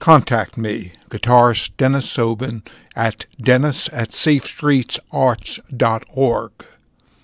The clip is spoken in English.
contact me, guitarist Dennis Sobin, at dennis at safestreetsarts.org.